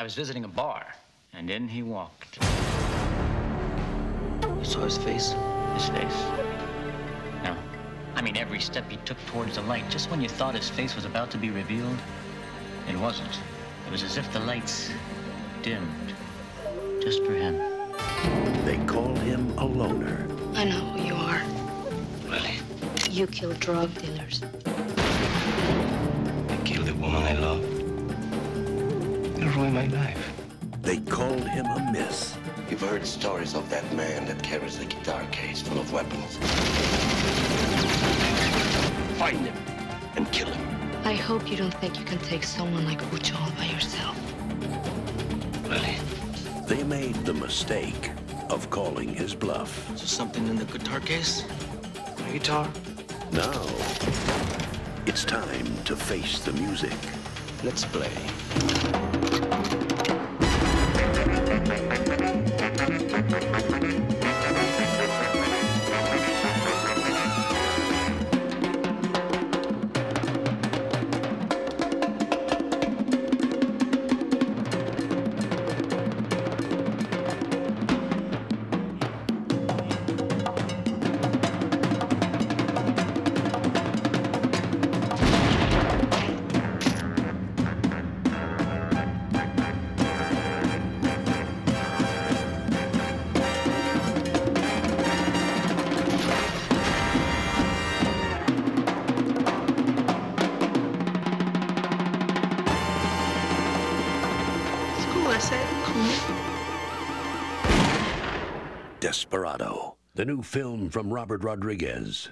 I was visiting a bar, and in he walked. You saw his face? His face? No. I mean, every step he took towards the light, just when you thought his face was about to be revealed, it wasn't. It was as if the lights dimmed, just for him. They call him a loner. I know who you are. Really? You kill drug dealers. Ruined my life. They called him a miss. You've heard stories of that man that carries a guitar case full of weapons. Find him and kill him. I hope you don't think you can take someone like Bucho all by yourself. Really? They made the mistake of calling his bluff. Is there something in the guitar case? My guitar? Now, it's time to face the music. Let's play. Cool. Desperado, the new film from Robert Rodriguez.